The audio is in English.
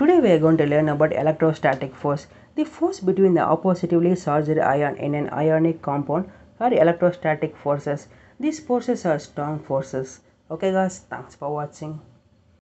Today we are going to learn about electrostatic force, the force between the oppositively charged ion in an ionic compound are electrostatic forces. These forces are strong forces. Okay guys, thanks for watching.